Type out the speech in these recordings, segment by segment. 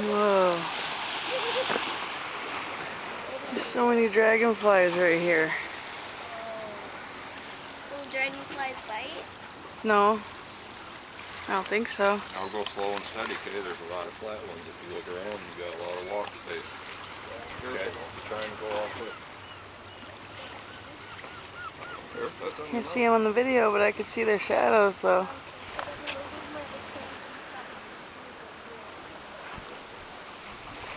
Whoa. There's so many dragonflies right here. Will dragonflies bite? No. I don't think so. I'll go slow and steady, okay? There's a lot of flat ones. If you look around, you got a lot of walk space. Okay, don't be trying to go off it. There, that's on the Can't see them on the video, but I could see their shadows though. I don't remember. I'll just make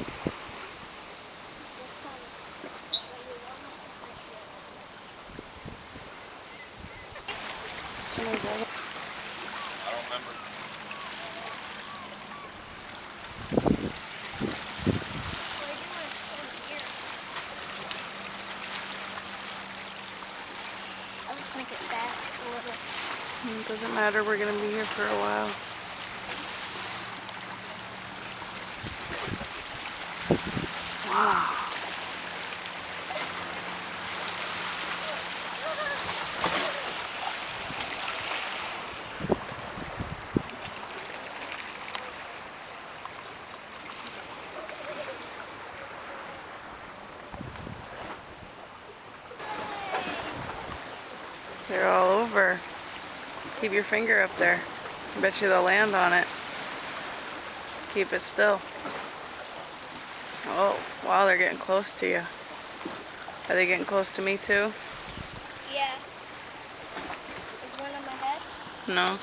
it. Doesn't matter, we're gonna be here for a while. Wow. They're all over. Keep your finger up there. I bet you they'll land on it. Keep it still. Oh, wow, they're getting close to you. Are they getting close to me too? Yeah. Is one on my head? No.